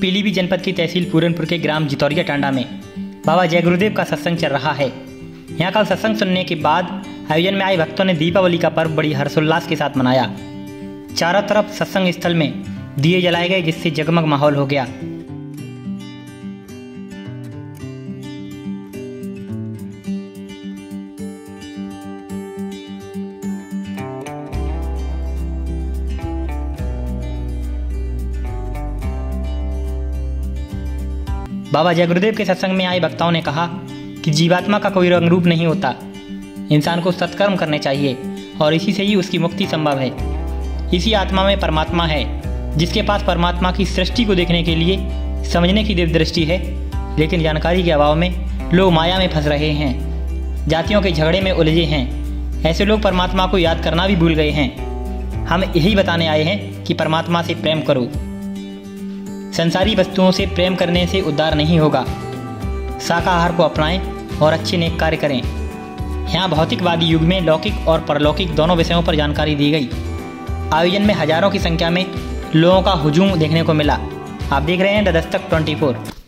पीलीभीत जनपद की तहसील पूरनपुर के ग्राम जितौरिया टांडा में। बाबा जय गुरुदेव का सत्संग चल रहा है। यहाँ का सत्संग सुनने के बाद आयोजन में आए भक्तों ने दीपावली का पर्व बड़ी हर्षोल्लास के साथ मनाया। चारों तरफ़ सत्संग स्थल में दिए जलाए गए जिससे जगमग माहौल हो गया। बाबा जय गुरुदेव के सत्संग में आए वक्ताओं ने कहा कि जीवात्मा का कोई रंग रूप नहीं होता। इंसान को सत्कर्म करने चाहिए, और इसी से ही उसकी मुक्ति संभव है। इसी आत्मा में परमात्मा है, जिसके पास परमात्मा की सृष्टि को देखने के लिए समझने की दिव्य है, लेकिन जानकारी के अभाव में लोग माया में फंस रहे हैं। जातियों के झगड़े में उलझे हैं। ऐसे लोग परमात्मा को याद करना भी भूल गए हैं। हम यही बताने आए हैं कि परमात्मा से प्रेम करो। संसारी वस्तुओं से प्रेम करने से उद्धार नहीं होगा। शाकाहार को अपनाएँ और अच्छे नेक कार्य करें। यहाँ भौतिकवादी युग में लौकिक और परलौकिक दोनों विषयों पर जानकारी दी गई। आयोजन में हज़ारों की संख्या में लोगों का हुजूम देखने को मिला। आप देख रहे हैं द दस्तक 24